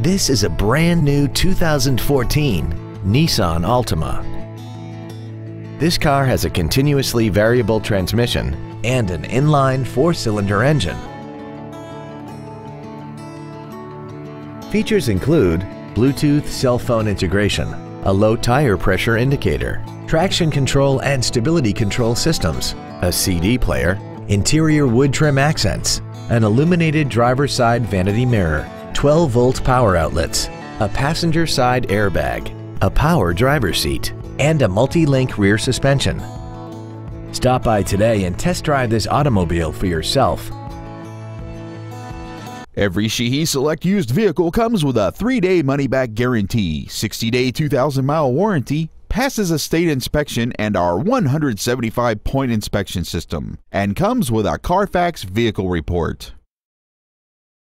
This is a brand new 2014 Nissan Altima. This car has a continuously variable transmission and an inline four-cylinder engine. Features include Bluetooth cell phone integration, a low tire pressure indicator, traction control and stability control systems, a CD player, interior wood trim accents, an illuminated driver's side vanity mirror, 12 volt power outlets, a passenger side airbag, a power driver seat, and a multi-link rear suspension. Stop by today and test drive this automobile for yourself. Every Sheehy Select used vehicle comes with a 3-day money-back guarantee, 60-day 2,000-mile warranty, passes a state inspection and our 175-point inspection system, and comes with a Carfax vehicle report.